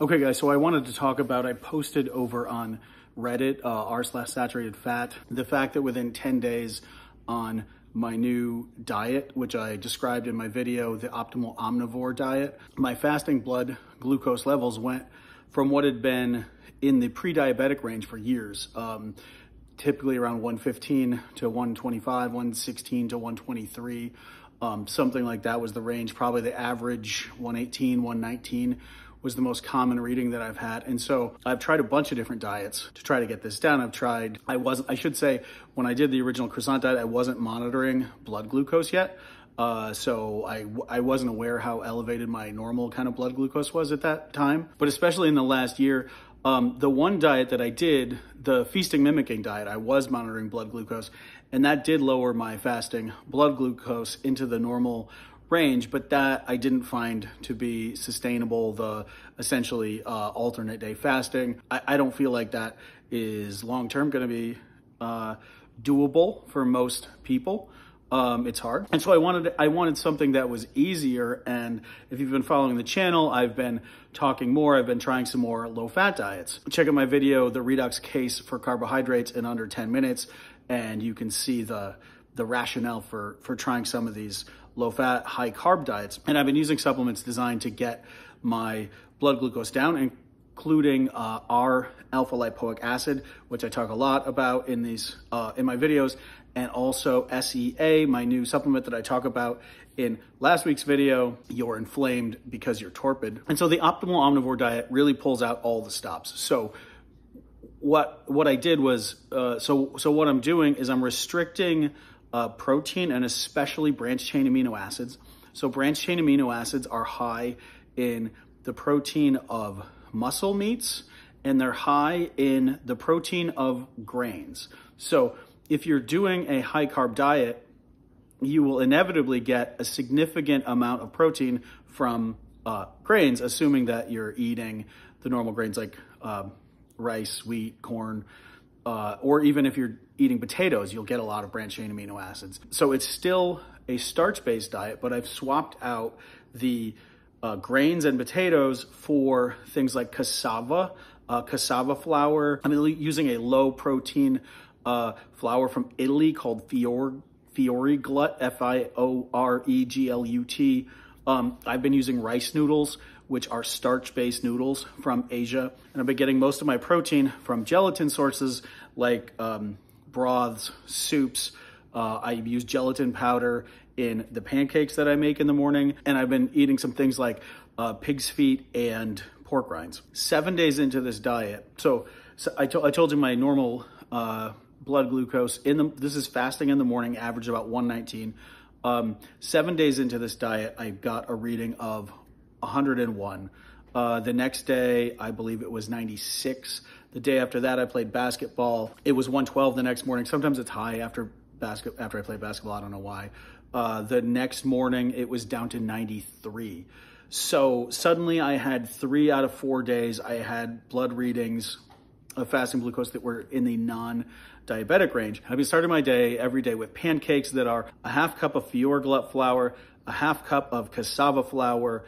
Okay, guys, so I wanted to talk about, I posted over on Reddit, uh, r slash saturated fat, the fact that within 10 days on my new diet, which I described in my video, the optimal omnivore diet, my fasting blood glucose levels went from what had been in the pre-diabetic range for years, um, typically around 115 to 125, 116 to 123, um, something like that was the range, probably the average 118, 119 was the most common reading that I've had. And so I've tried a bunch of different diets to try to get this down. I've tried, I wasn't, I should say, when I did the original croissant diet, I wasn't monitoring blood glucose yet. Uh, so I, I wasn't aware how elevated my normal kind of blood glucose was at that time. But especially in the last year, um, the one diet that I did, the fasting mimicking diet, I was monitoring blood glucose, and that did lower my fasting blood glucose into the normal range, but that I didn't find to be sustainable. The essentially uh, alternate day fasting, I, I, don't feel like that is long term going to be uh, doable for most people. Um, it's hard, and so I wanted I wanted something that was easier. And if you've been following the channel, I've been talking more. I've been trying some more low fat diets. Check out my video, the Redox Case for Carbohydrates in Under 10 Minutes, and you can see the the rationale for for trying some of these low fat, high carb diets. And I've been using supplements designed to get my blood glucose down, including uh, R alpha lipoic acid, which I talk a lot about in these uh, in my videos, and also SEA, my new supplement that I talk about in last week's video. You're inflamed because you're torpid, and so the optimal omnivore diet really pulls out all the stops. So what what I did was uh, so so what I'm doing is I'm restricting uh, protein and especially branched chain amino acids. So branched chain amino acids are high in the protein of muscle meats and they're high in the protein of grains. So if you're doing a high carb diet, you will inevitably get a significant amount of protein from uh, grains, assuming that you're eating the normal grains like uh, rice, wheat, corn, uh, or even if you're eating potatoes, you'll get a lot of branched chain amino acids. So it's still a starch-based diet, but I've swapped out the uh, grains and potatoes for things like cassava, uh, cassava flour. I'm using a low protein uh, flour from Italy called Fior, Fiore Glut, F-I-O-R-E-G-L-U-T. Um, I've been using rice noodles, which are starch-based noodles from Asia. And I've been getting most of my protein from gelatin sources like um, broths, soups. Uh, I use gelatin powder in the pancakes that I make in the morning. And I've been eating some things like uh, pig's feet and pork rinds. Seven days into this diet, so, so I, to, I told you my normal uh, blood glucose in the this is fasting in the morning, average about 119. Um, seven days into this diet, I got a reading of 101. Uh, the next day, I believe it was 96. The day after that, I played basketball. It was 112 the next morning. Sometimes it's high after basket after I play basketball. I don't know why. Uh, the next morning, it was down to 93. So suddenly, I had three out of four days. I had blood readings of fasting glucose that were in the non-diabetic range. I've been starting my day every day with pancakes that are a half cup of Fior Glut flour, a half cup of cassava flour,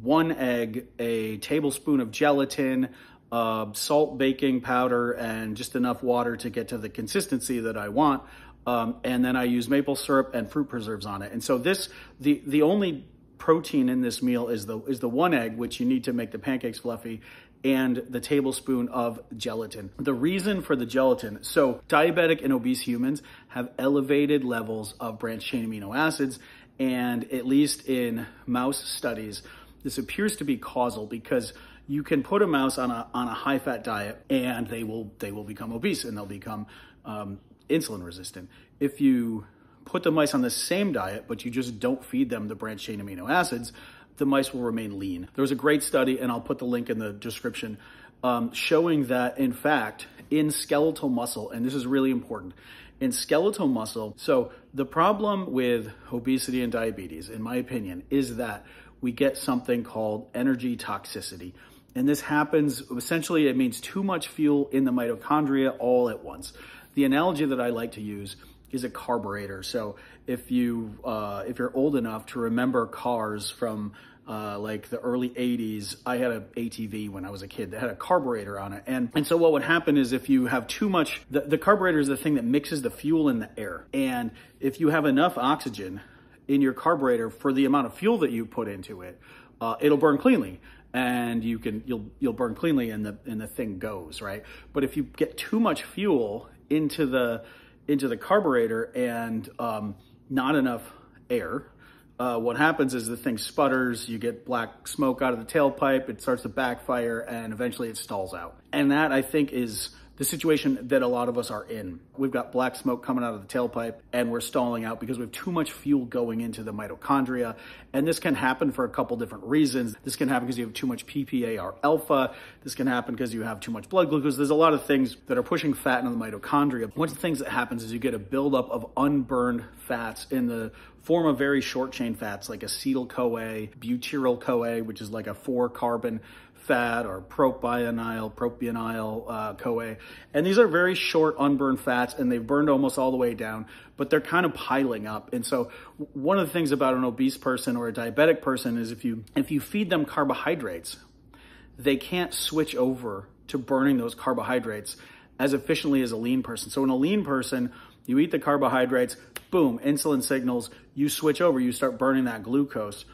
one egg, a tablespoon of gelatin, uh, salt baking powder, and just enough water to get to the consistency that I want. Um, and then I use maple syrup and fruit preserves on it. And so this, the, the only protein in this meal is the, is the one egg, which you need to make the pancakes fluffy, and the tablespoon of gelatin. The reason for the gelatin, so diabetic and obese humans have elevated levels of branched chain amino acids, and at least in mouse studies, this appears to be causal because you can put a mouse on a, on a high fat diet and they will, they will become obese and they'll become um, insulin resistant. If you put the mice on the same diet, but you just don't feed them the branched chain amino acids, the mice will remain lean. There was a great study, and I'll put the link in the description, um, showing that in fact, in skeletal muscle, and this is really important, in skeletal muscle, so the problem with obesity and diabetes, in my opinion, is that we get something called energy toxicity. And this happens, essentially, it means too much fuel in the mitochondria all at once. The analogy that I like to use is a carburetor. So if you uh, if you're old enough to remember cars from uh, like the early 80s, I had an ATV when I was a kid that had a carburetor on it. And, and so what would happen is if you have too much, the, the carburetor is the thing that mixes the fuel in the air. And if you have enough oxygen in your carburetor for the amount of fuel that you put into it, uh, it'll burn cleanly and you can you'll you'll burn cleanly and the and the thing goes right but if you get too much fuel into the into the carburetor and um, not enough air uh, what happens is the thing sputters, you get black smoke out of the tailpipe, it starts to backfire, and eventually it stalls out. And that I think is the situation that a lot of us are in. We've got black smoke coming out of the tailpipe and we're stalling out because we have too much fuel going into the mitochondria. And this can happen for a couple different reasons. This can happen because you have too much PPAR alpha. This can happen because you have too much blood glucose. There's a lot of things that are pushing fat into the mitochondria. One of the things that happens is you get a buildup of unburned fats in the form of very short chain fats like acetyl-CoA, butyryl-CoA, which is like a four carbon fat or propionyl, propionyl uh, CoA. And these are very short unburned fats and they've burned almost all the way down, but they're kind of piling up. And so one of the things about an obese person or a diabetic person is if you, if you feed them carbohydrates, they can't switch over to burning those carbohydrates as efficiently as a lean person. So in a lean person, you eat the carbohydrates, boom, insulin signals, you switch over, you start burning that glucose.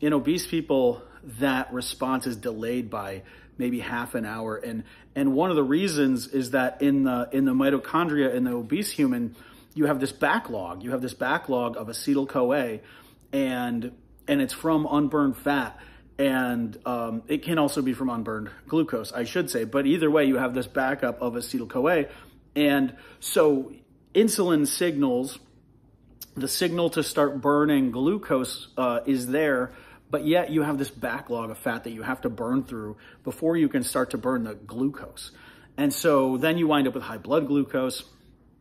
In obese people, that response is delayed by maybe half an hour. And and one of the reasons is that in the in the mitochondria in the obese human, you have this backlog. You have this backlog of acetyl CoA, and and it's from unburned fat. And um, it can also be from unburned glucose, I should say. But either way, you have this backup of acetyl CoA. And so insulin signals, the signal to start burning glucose uh, is there but yet you have this backlog of fat that you have to burn through before you can start to burn the glucose. And so then you wind up with high blood glucose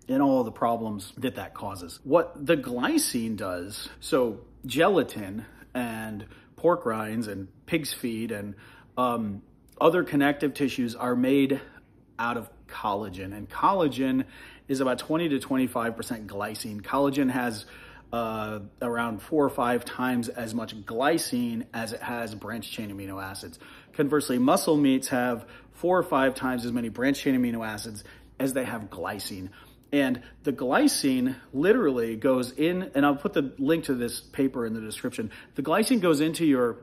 and all the problems that that causes. What the glycine does, so gelatin and pork rinds and pig's feed and um, other connective tissues are made out of collagen. And collagen is about 20 to 25% glycine. Collagen has uh, around four or five times as much glycine as it has branched chain amino acids. Conversely, muscle meats have four or five times as many branched chain amino acids as they have glycine. And the glycine literally goes in, and I'll put the link to this paper in the description. The glycine goes into your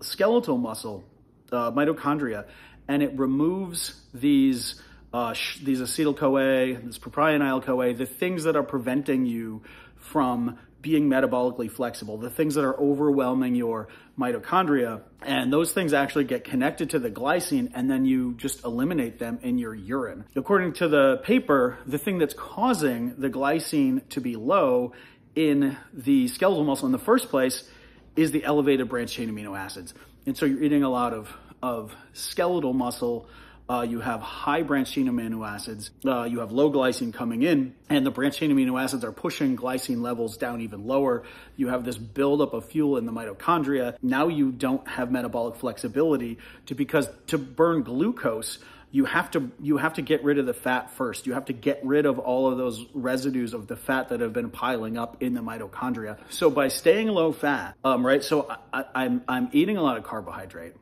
skeletal muscle, uh, mitochondria, and it removes these uh, these acetyl CoA, this propionyl CoA, the things that are preventing you from being metabolically flexible, the things that are overwhelming your mitochondria. And those things actually get connected to the glycine and then you just eliminate them in your urine. According to the paper, the thing that's causing the glycine to be low in the skeletal muscle in the first place is the elevated branched chain amino acids. And so you're eating a lot of, of skeletal muscle uh, you have high branched chain amino acids, uh, you have low glycine coming in, and the branched chain amino acids are pushing glycine levels down even lower. You have this buildup of fuel in the mitochondria. Now you don't have metabolic flexibility to because to burn glucose, you have to you have to get rid of the fat first. You have to get rid of all of those residues of the fat that have been piling up in the mitochondria. So by staying low fat, um, right? So I, I'm I'm eating a lot of carbohydrate.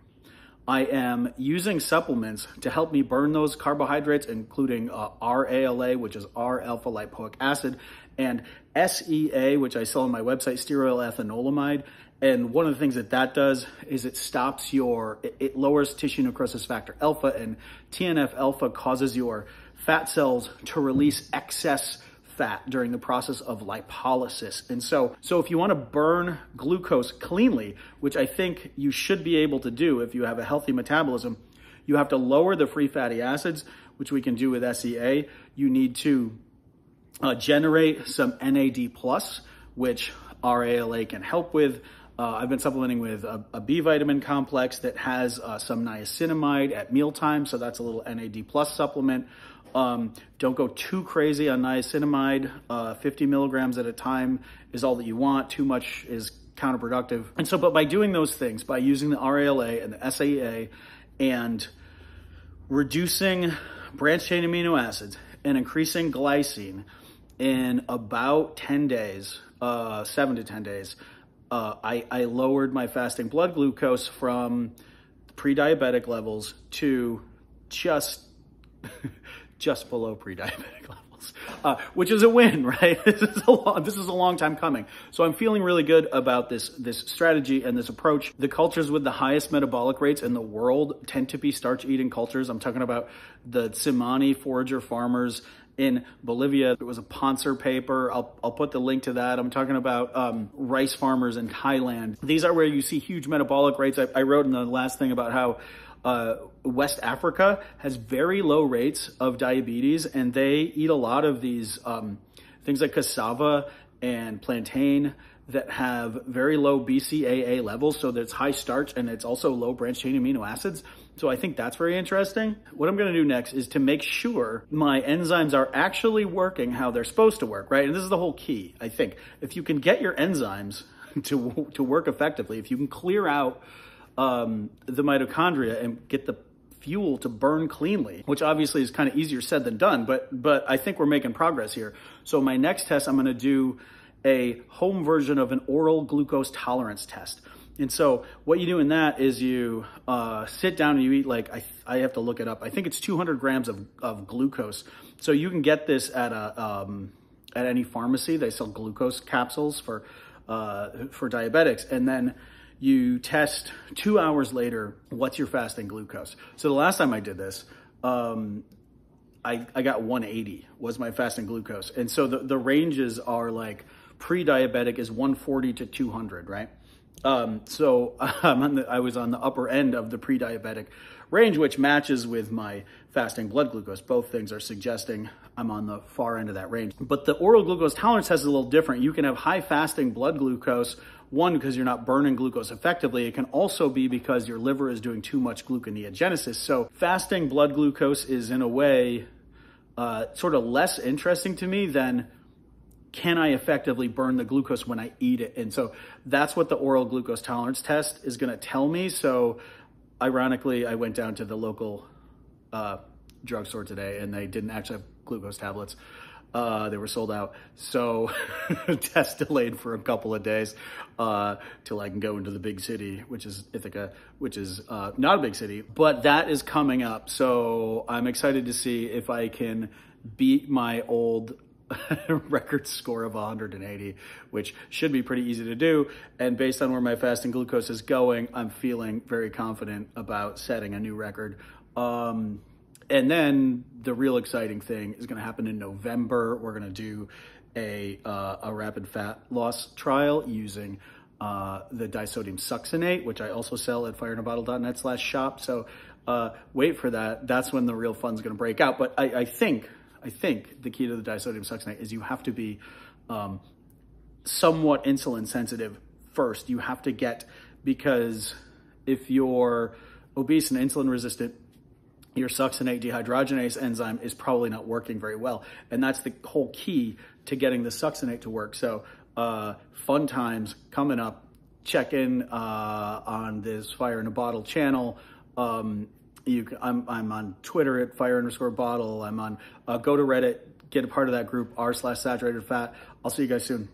I am using supplements to help me burn those carbohydrates, including uh, RALA, which is R-alpha lipoic acid, and SEA, which I sell on my website, stearoyl ethanolamide. And one of the things that that does is it stops your, it lowers tissue necrosis factor alpha, and TNF alpha causes your fat cells to release excess fat during the process of lipolysis. And so, so if you want to burn glucose cleanly, which I think you should be able to do if you have a healthy metabolism, you have to lower the free fatty acids, which we can do with SEA. You need to uh, generate some NAD plus, which RALA can help with. Uh, I've been supplementing with a, a B vitamin complex that has uh, some niacinamide at mealtime, so that's a little NAD plus supplement. Um, don't go too crazy on niacinamide. Uh, 50 milligrams at a time is all that you want. Too much is counterproductive. And so, but by doing those things, by using the RALA and the SAEA and reducing branched chain amino acids and increasing glycine in about 10 days, uh, seven to 10 days, uh, I, I lowered my fasting blood glucose from pre-diabetic levels to just just below pre-diabetic levels, uh, which is a win, right? this is a long, this is a long time coming. So I'm feeling really good about this this strategy and this approach. The cultures with the highest metabolic rates in the world tend to be starch eating cultures. I'm talking about the Tsimane forager farmers in Bolivia. It was a Pontzer paper. I'll, I'll put the link to that. I'm talking about um, rice farmers in Thailand. These are where you see huge metabolic rates. I, I wrote in the last thing about how uh, West Africa has very low rates of diabetes, and they eat a lot of these um, things like cassava and plantain that have very low BCAA levels, so that it's high starch and it's also low branched chain amino acids. So I think that's very interesting. What I'm gonna do next is to make sure my enzymes are actually working how they're supposed to work, right? And this is the whole key, I think. If you can get your enzymes to, to work effectively, if you can clear out um, the mitochondria and get the fuel to burn cleanly, which obviously is kind of easier said than done, but but I think we're making progress here. So my next test, I'm going to do a home version of an oral glucose tolerance test. And so what you do in that is you uh, sit down and you eat like, I, I have to look it up. I think it's 200 grams of, of glucose. So you can get this at a, um, at any pharmacy. They sell glucose capsules for, uh, for diabetics. And then you test two hours later, what's your fasting glucose? So the last time I did this, um, I, I got 180 was my fasting glucose. And so the, the ranges are like pre-diabetic is 140 to 200, right? Um, so the, i was on the upper end of the pre-diabetic range, which matches with my fasting blood glucose. Both things are suggesting I'm on the far end of that range. But the oral glucose tolerance test is a little different. You can have high fasting blood glucose, one, because you're not burning glucose effectively. It can also be because your liver is doing too much gluconeogenesis. So fasting blood glucose is in a way uh, sort of less interesting to me than can I effectively burn the glucose when I eat it? And so that's what the oral glucose tolerance test is going to tell me. So ironically, I went down to the local uh, drugstore today and they didn't actually have glucose tablets. Uh, they were sold out. So test delayed for a couple of days uh, till I can go into the big city, which is Ithaca, which is uh, not a big city, but that is coming up. So I'm excited to see if I can beat my old record score of 180, which should be pretty easy to do. And based on where my fasting glucose is going, I'm feeling very confident about setting a new record. Um, and then the real exciting thing is going to happen in November. We're going to do a, uh, a rapid fat loss trial using uh, the disodium succinate, which I also sell at fireinabottle.net slash shop. So uh, wait for that. That's when the real fun's going to break out. But I, I think I think the key to the disodium succinate is you have to be um, somewhat insulin sensitive first. You have to get, because if you're obese and insulin resistant, your succinate dehydrogenase enzyme is probably not working very well. And that's the whole key to getting the succinate to work. So uh, fun times coming up. Check in uh, on this Fire in a Bottle channel. Um, you I'm, I'm on Twitter at fire underscore bottle. I'm on, uh, go to Reddit, get a part of that group, r slash saturated fat. I'll see you guys soon.